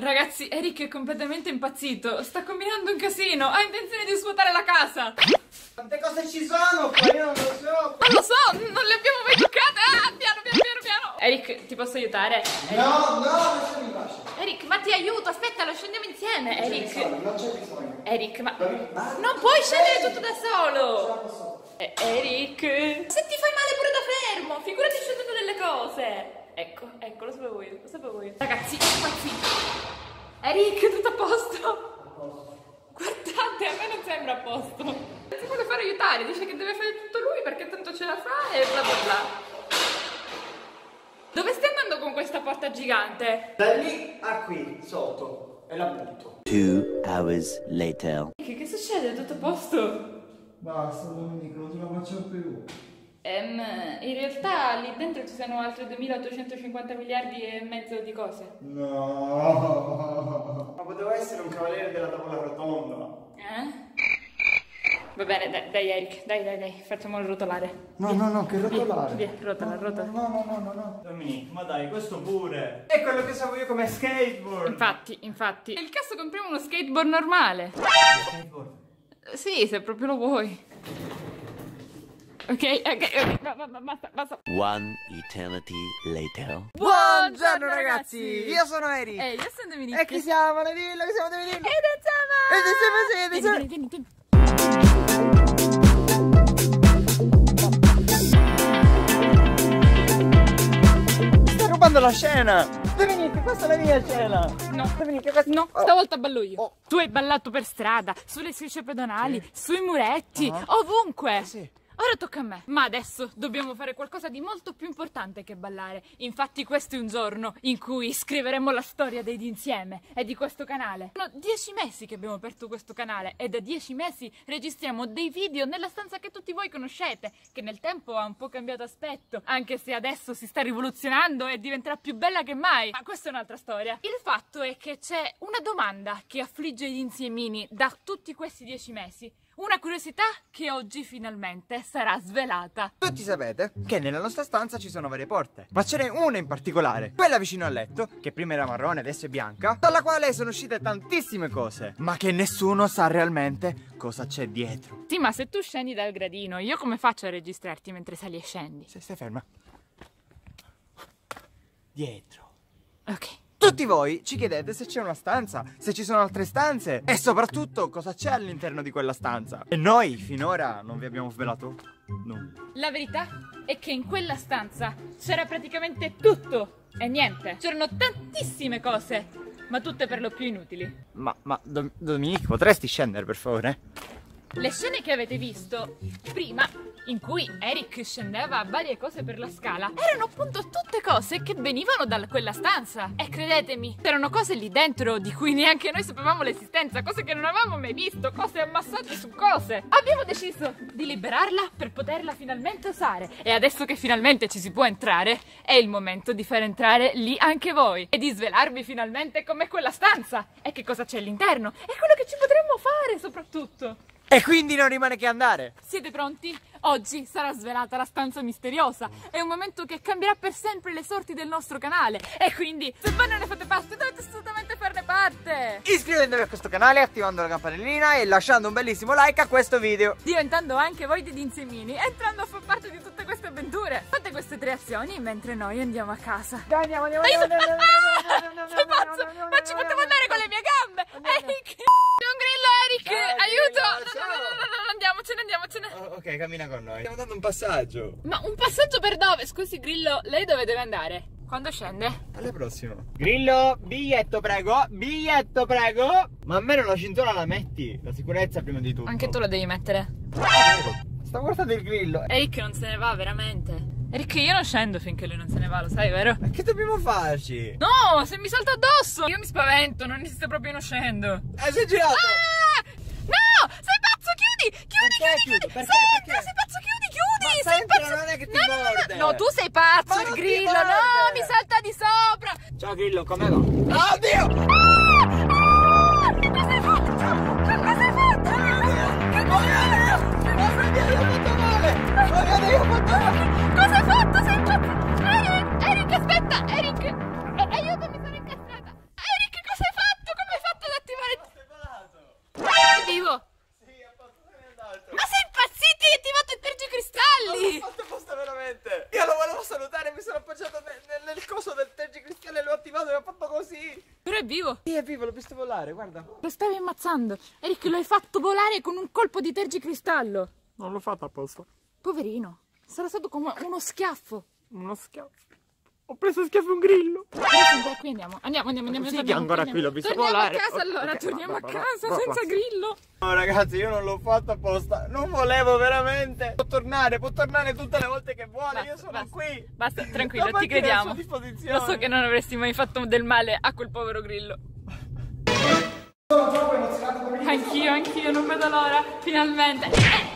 Ragazzi, Eric è completamente impazzito. Sta combinando un casino. Ha intenzione di svuotare la casa. Quante cose ci sono qua? Io non lo so. Non lo so, non le abbiamo mai toccate. Ah, piano, piano, piano, piano. Eric, ti posso aiutare? No, no, lasciami in pace. Eric, ma ti aiuto. Aspetta, lo scendiamo insieme. Eric. Non c'è bisogno. Eric, ma Ma- non puoi scendere tutto da solo. Eh, Eric, se ti fai male pure da fermo, figurati scendendo delle cose. Ecco, ecco, lo sapevo io, lo sapevo io. Ragazzi, impazzito. Eric, tutto a posto? Guardate, a me non sembra a posto. Si vuole fare aiutare, dice che deve fare tutto lui perché tanto ce la fa e bla bla bla. Dove stai andando con questa porta gigante? Da lì a qui, sotto. E la butto. Two hours later. Che, che succede? Tutto a posto? Basta, Domenico, non ce la faccio più. Ehm, in realtà lì dentro ci sono altri 2850 miliardi e mezzo di cose. No. Ma poteva essere un cavaliere della tavola rotonda. Eh? Va bene, dai, dai Eric, dai, dai, dai, facciamolo rotolare. No, no, no, che rotolare. Via, rotola, rotola. No, no, no, no, no. Dominic, ma dai, questo pure. È quello che stavo io come skateboard. Infatti, infatti. Nel caso compriamo uno skateboard normale. Skateboard. Sì, se proprio lo vuoi. Ok, ok, ok, ba- ba- ba- basta, basta. One eternity later. Buongiorno ragazzi, io sono Eric. Ehi, io sono Dominica. E chi siamo? Ne dillo che siamo Dominica. Ed insieme! Ed insieme vieni. Stai rubando la scena. Dominica, questa è la mia scena. No, Dominica, questa... no, Oh. stavolta ballo io. Tu hai ballato per strada, sulle strisce pedonali, sui muretti, ovunque. Sì. Ora tocca a me. Ma adesso dobbiamo fare qualcosa di molto più importante che ballare. Infatti questo è un giorno in cui scriveremo la storia dei d'insieme e di questo canale. Sono dieci mesi che abbiamo aperto questo canale e da dieci mesi registriamo dei video nella stanza che tutti voi conoscete, che nel tempo ha un po' cambiato aspetto, anche se adesso si sta rivoluzionando e diventerà più bella che mai. Ma questa è un'altra storia. Il fatto è che c'è una domanda che affligge gli insiemini da tutti questi dieci mesi. Una curiosità che oggi finalmente sarà svelata. Tutti sapete che nella nostra stanza ci sono varie porte, ma ce n'è una in particolare, quella vicino al letto, che prima era marrone adesso è bianca, dalla quale sono uscite tantissime cose, ma che nessuno sa realmente cosa c'è dietro. Sì, ma se tu scendi dal gradino, io come faccio a registrarti mentre sali e scendi? Se stai ferma. Dietro. Ok. Tutti voi ci chiedete se c'è una stanza, se ci sono altre stanze e soprattutto cosa c'è all'interno di quella stanza. E noi finora non vi abbiamo svelato nulla. La verità è che in quella stanza c'era praticamente tutto e niente. C'erano tantissime cose, ma tutte per lo più inutili. Ma, ma Dom- Dominique, potresti scendere per favore? Le scene che avete visto prima, in cui Eric scendeva varie cose per la scala, erano appunto tutte cose che venivano da quella stanza. E credetemi, c'erano cose lì dentro di cui neanche noi sapevamo l'esistenza, cose che non avevamo mai visto, cose ammassate su cose. Abbiamo deciso di liberarla per poterla finalmente usare. E adesso che finalmente ci si può entrare, è il momento di far entrare lì anche voi e di svelarvi finalmente com'è quella stanza e che cosa c'è all'interno e quello che ci potremmo fare soprattutto. E quindi non rimane che andare. Siete pronti? Oggi sarà svelata la stanza misteriosa. È un momento che cambierà per sempre le sorti del nostro canale. E quindi, se voi non ne fate parte, dovete assolutamente farne parte. Iscrivendovi a questo canale, attivando la campanellina e lasciando un bellissimo like a questo video. Diventando anche voi degli insemini, entrando a far parte di tutte queste avventure. Fate queste tre azioni mentre noi andiamo a casa. Dai, andiamo, andiamo, andiamo, andiamo, Ah! andiamo, andiamo, pazzo! Ma ci potevo andare con le mie gambe! Eric! C'è un grillo, Eric! Aiuto! andiamocene, andiamocene! Oh, ok, cammina con noi. Stiamo dando un passaggio. Ma un passaggio per dove? Scusi, Grillo, lei dove deve andare? Quando scende? Alla prossima. Grillo, biglietto prego, biglietto prego. Ma almeno la cintura la metti, la sicurezza prima di tutto. Anche tu la devi mettere. Sta guardando il grillo. Eric non se ne va, veramente. Eric, io non scendo finché lui non se ne va, lo sai, vero? Ma che dobbiamo farci? No, se mi salta addosso! Io mi spavento, non esiste proprio non scendo. Eh, sei girato! Ah! Sei chiudi! Chiudi, Perché chiudi, chiudi! Perché? Sei, Perché? sei pazzo, chiudi, chiudi! Ma sei sempre pazzo! non è che ti no, no, no, morde. no, no, tu sei pazzo, il grillo! No, morde. mi salta di sopra! Ciao Grillo, come va? Oddio! Cosa hai fatto? Cosa hai fatto? Cosa hai fatto? Sei impazzato? Eric, Eric, aspetta! Eric! Eh, aiutami, sono incastrata! Eric, cosa hai è vivo. Sì, è vivo, l'ho visto volare, guarda. Lo stavi ammazzando. Eric, lo hai fatto volare con un colpo di tergicristallo. Non l'ho fatto apposta. Poverino. Sarà stato come uno schiaffo. Uno schiaffo. Ho preso schiaffo un grillo. Qui andiamo. Andiamo, andiamo, andiamo. Sì, torniamo, ancora torniamo. qui l'ho visto torniamo volare. a casa allora, ok, torniamo va, a va, va, casa va, va. senza grillo. No ragazzi, io non l'ho fatto apposta. Non volevo veramente. Può tornare, può tornare tutte le volte che vuole. Basta, io sono basta. qui. Basta, tranquillo, ti a crediamo. sua disposizione. Lo so che non avresti mai fatto del male a quel povero grillo. Sono troppo emozionato come. Anch'io, anch'io, non vedo l'ora. Finalmente. Eh,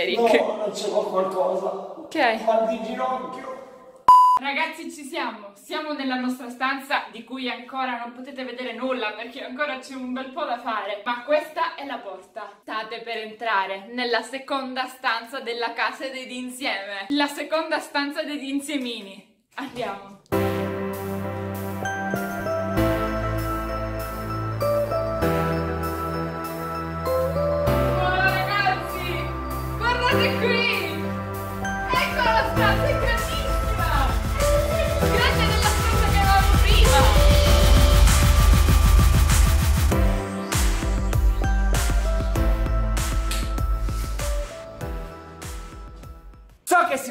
Eric. No, non ce l'ho qualcosa. Ok. Mal di ginocchio. Ragazzi ci siamo, siamo nella nostra stanza di cui ancora non potete vedere nulla perché ancora c'è un bel po' da fare, ma questa è la porta. State per entrare nella seconda stanza della casa degli insieme, la seconda stanza degli insiemini. Andiamo.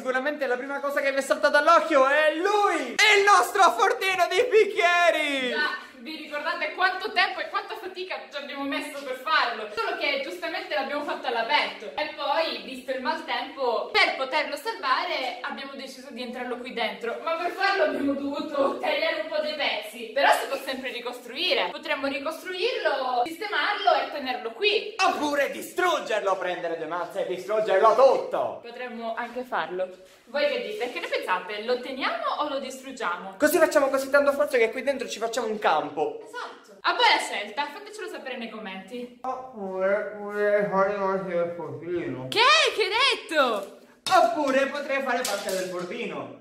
Sicuramente la prima cosa che vi è saltata all'occhio è lui! Il nostro fortino di bicchieri! Ah, vi ricordate quanto tempo e quanta fatica ci abbiamo messo per farlo? Solo che giustamente l'abbiamo fatto all'aperto. E poi, visto il maltempo, per poterlo salvare abbiamo deciso di entrarlo qui dentro. Ma per farlo abbiamo dovuto tagliare un po' dei pezzi. Però si può sempre ricostruire. Potremmo ricostruirlo, sistemarlo e tenerlo qui. Oppure distruggerlo, prendere due mazze e distruggerlo tutto! Potremmo anche farlo. Voi che dite? Che ne pensate? Lo teniamo o lo distruggiamo? Così facciamo così tanto forza che qui dentro ci facciamo un campo. Esatto. A voi la scelta, fatecelo sapere nei commenti. Oppure vorrei fare parte del fortino. Che? Che hai detto? Oppure potrei fare parte del fortino.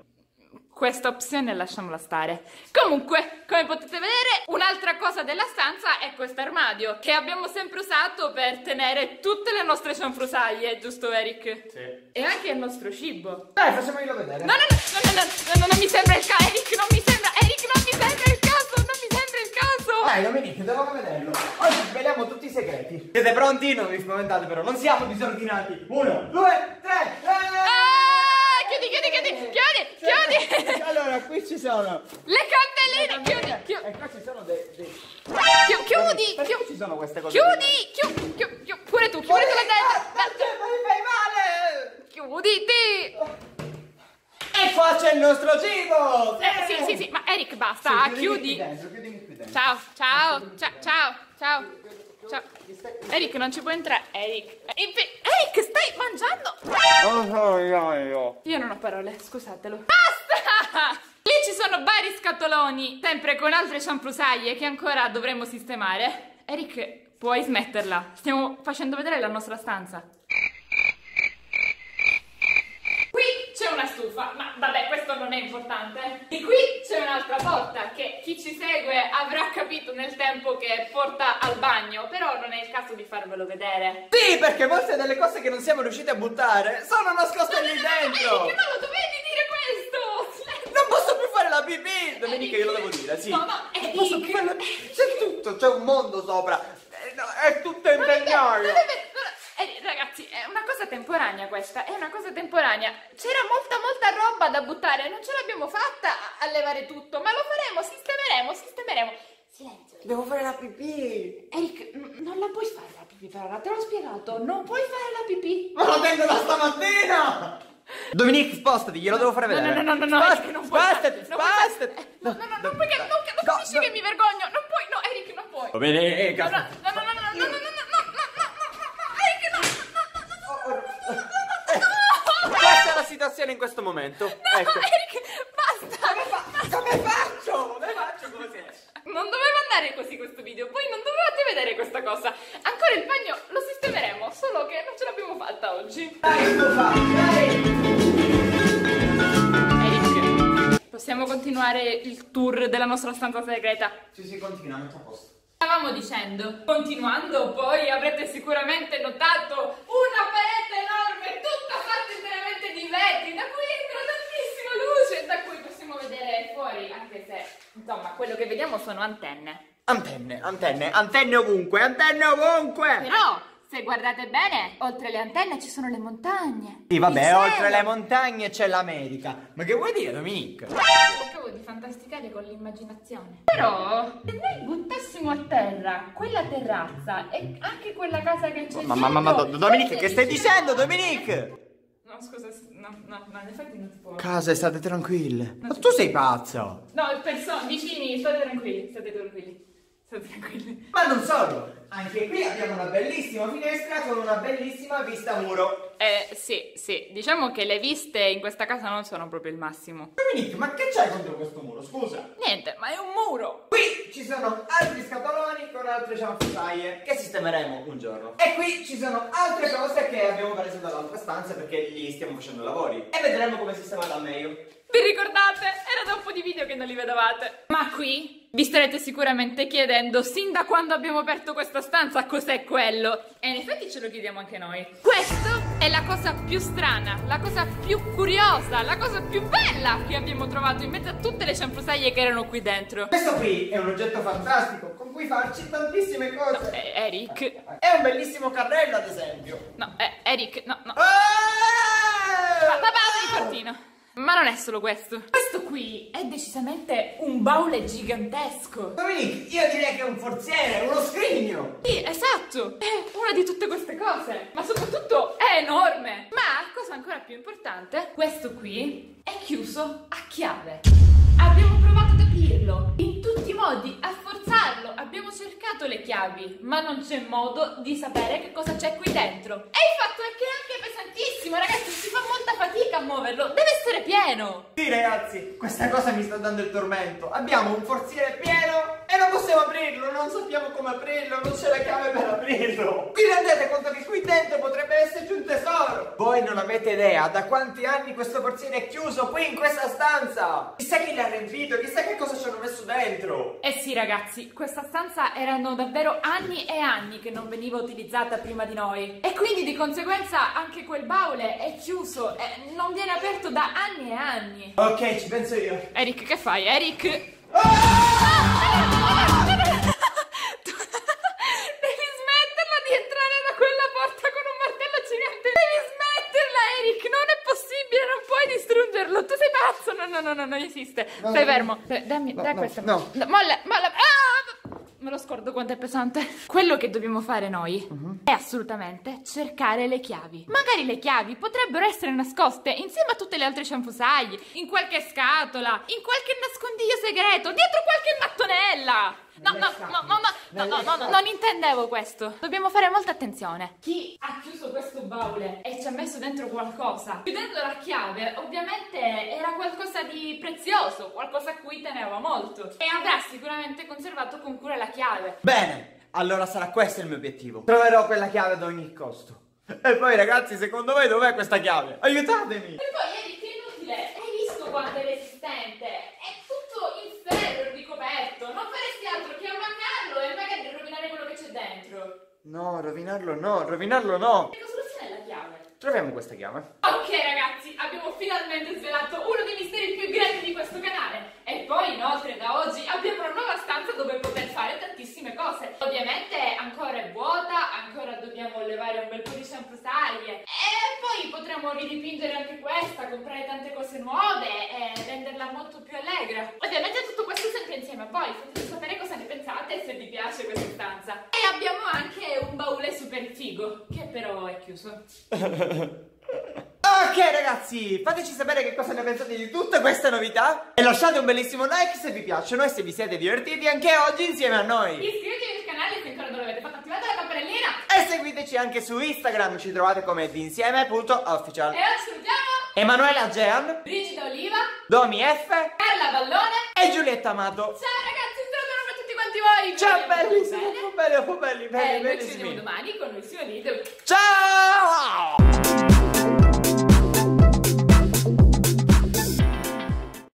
Questa opzione lasciamola stare. Comunque, come potete vedere, un'altra cosa della stanza è questo armadio che abbiamo sempre usato per tenere tutte le nostre cianfrusaglie, giusto Eric? Sì. E anche il nostro cibo. Dai, facciamolo vedere. No, no, no, no, no, no, no, non mi sembra il caso, Eric, non mi sembra, Eric, non mi sembra il caso, non mi sembra il caso. Vai Domenico, devo vederlo. Oggi sveliamo tutti i segreti. Siete pronti? Non vi spaventate però, non siamo disordinati. Uno, due, tre. Allora, qui ci sono. Le candeline, chiudi, chiudi, E qua ci sono dei. dei... chiudi, chiudi, Perché chiudi. ci sono queste cose? Chiudi, chiudi, chiudi, chiudi, pure tu, chiudi la testa. Perché mi fai male? Chiuditi. E qua c'è il nostro cibo! Eh, sì, sì, sì, ma Eric basta, Sì, chiudi. Qui dentro, chiudimi qui dentro. Ciao, ciao, ciao, ciao, ciao. Ciao. Eric, non ci puoi entrare. Eric. Eh, Eric, stai mangiando? Io non ho parole, scusatelo. Basta! Lì ci sono vari scatoloni, sempre con altre cianfrusaglie che ancora dovremmo sistemare. Eric, puoi smetterla? Stiamo facendo vedere la nostra stanza. Qui c'è una stufa, ma vabbè, questo non è importante. Di qui c'è un'altra porta che chi ci segue avrà capito nel tempo che porta al bagno, però non è il caso di farvelo vedere. Sì, perché molte delle cose che non siamo riusciti a buttare sono nascoste lì dentro. Eric, non lo dovevi dire questo! Non posso più fare la pipì! Domenica io lo devo dire, sì. No, no, Non posso la. C'è tutto, c'è un mondo sopra. Eh, no, È tutto è è è- eh, ragazzi, è una cosa temporanea questa, è una cosa temporanea. C'era molta, molta roba da buttare, non ce l'abbiamo fatta a, levare tutto, ma lo faremo, sistemeremo, sistemeremo. Silenzio. Devo fare la pipì. Eric, non la puoi fare la pipì per ora, te l'ho spiegato, non puoi fare la pipì. Ma lo tengo da stamattina! Dominique, spostati, glielo devo fare No, vedere. no, no, no, no, Spostati, Eric, non puoi spostati, spostati. No, no, no, non puoi, che- non, non No, capisci no. che mi vergogno, non puoi, no, Eric, non puoi. Domenica. No, no, no, no, no, no, no, no, no, no, no, no, no, no, Eric, no, no, no, no, no, no. Questa è la situazione in questo momento. Ecco. Eric, basta! Come faccio? Come faccio così? Non doveva andare così questo video, voi non dovevate vedere questa cosa. Ancora il bagno lo sistemeremo, solo che non ce l'abbiamo fatta oggi. Dai, lo fa, dai. Continuare il tour della nostra stanza segreta? Sì, sì, continua, metto a posto. Stavamo dicendo, continuando, poi avrete sicuramente notato una parete enorme, tutta fatta interamente di vetri, da cui entra tantissima luce, da cui possiamo vedere fuori, anche se, insomma, quello che vediamo sono antenne. Antenne, antenne, antenne ovunque, antenne ovunque! Però, se guardate bene, oltre le antenne ci sono le montagne. Sì, vabbè, oltre le montagne c'è l'America. Ma che vuoi dire, Dominique? Cercavo di fantasticare con l'immaginazione. Però, se noi buttassimo a terra quella terrazza e anche quella casa che c'è Ma, ma, ma, ma, dietro, Do- Dominique, queste che stai dicendo, Dominique? No, scusa, no, no, no, in effetti non si può. Casa, state tranquille. Ma tu sei pazzo! No, persone, vicini, state tranquilli, state tranquilli. Tranquilli. Ma non solo! Anche qui abbiamo una bellissima finestra con una bellissima vista muro. Eh, sì, sì, diciamo che le viste in questa casa non sono proprio il massimo. Dominique, ma che c'hai contro questo muro? Scusa. Niente, ma è un muro. Qui ci sono altri scatoloni con altre cianfrusaglie che sistemeremo un giorno. E qui ci sono altre cose che abbiamo preso dall'altra stanza perché gli stiamo facendo lavori. E vedremo come sistemarla meglio. Vi ricordate? Era da un po' di video che non li vedevate. Ma qui vi starete sicuramente chiedendo sin da quando abbiamo aperto questa stanza cos'è quello. E in effetti ce lo chiediamo anche noi. Questo è la cosa più strana, la cosa più curiosa, la cosa più bella che abbiamo trovato in mezzo a tutte le cianfrusaglie che erano qui dentro. Questo qui è un oggetto fantastico con cui farci tantissime cose. Eh, Eric. È un bellissimo carrello, ad esempio. No, eh, Eric, no, no. Ah! Ma, ma basta di fortino. Ma non è solo questo. Questo qui è decisamente un baule gigantesco. Dominique, io direi che è un forziere, uno scrigno. Sì, esatto, è una di tutte queste cose, ma soprattutto è enorme. Ma, cosa ancora più importante, questo qui è chiuso a chiave. Abbiamo provato ad aprirlo in tutti i modi, a forzarlo, abbiamo cercato le chiavi, ma non c'è modo di sapere che cosa c'è qui dentro. E il fatto è che è anche pesantissimo, ragazzi, si fa molta fatica a muoverlo, deve essere pieno. Sì, ragazzi, questa cosa mi sta dando il tormento. Abbiamo un forziere pieno possiamo aprirlo, non sappiamo come aprirlo, non c'è la chiave per aprirlo. Vi rendete conto che qui dentro potrebbe esserci un tesoro? Voi non avete idea da quanti anni questo forziere è chiuso qui in questa stanza. Chissà chi l'ha riempito, chissà che cosa ci hanno messo dentro. Eh sì ragazzi, questa stanza erano davvero anni e anni che non veniva utilizzata prima di noi e quindi di conseguenza anche quel baule è chiuso e non viene aperto da anni e anni. Ok, ci penso io. Eric, che fai? Eric? Devi non esiste. No, Stai no, fermo. Dai, Dammi, No, dai no, questa. no. Molla, molla. Ah! Me lo scordo quanto è pesante. Quello che dobbiamo fare noi è assolutamente cercare le chiavi. Magari le chiavi potrebbero essere nascoste insieme a tutte le altre cianfrusaglie, in qualche scatola, in qualche nascondiglio segreto, dietro qualche mattonella. No, no, ma, ma, no, no, no, non intendevo questo. Dobbiamo fare molta attenzione. Chi ha chiuso questo baule e ci ha messo dentro qualcosa? Chiudendo la chiave, ovviamente era qualcosa di prezioso, qualcosa a cui teneva molto. E avrà sicuramente conservato con cura la chiave. Bene, allora sarà questo il mio obiettivo. Troverò quella chiave ad ogni costo. E poi ragazzi, secondo voi dov'è questa chiave? Aiutatemi! E poi Eric, è inutile, hai visto quante le No, rovinarlo no, rovinarlo no. Che soluzione è la chiave? Troviamo questa chiave. Ok ragazzi, abbiamo finalmente svelato uno dei misteri più grandi di questo canale e poi inoltre da oggi abbiamo una nuova stanza dove poter fare tantissime cose. Ovviamente ancora è vuota, ancora dobbiamo levare un bel po' di cianfrusaglie e poi potremo ridipingere anche questa, comprare tante cose nuove e renderla molto più allegra. Ovviamente Ok ragazzi, fateci sapere che cosa ne pensate di tutte queste novità e lasciate un bellissimo like se vi piacciono e se vi siete divertiti anche oggi insieme a noi. Iscrivetevi al canale se ancora non l'avete fatto, attivate la campanellina E seguiteci anche su Instagram, ci trovate come d'insieme.official. e oggi salutiamo Emanuele Agean, Brigida Oliva, Domi F Carla Ballone. e Giulietta Amato. Ciao ragazzi, voi. Ciao belli, siamo belli, belli, belli, belli. E noi ci vediamo domani con un nuovo video. Ciao!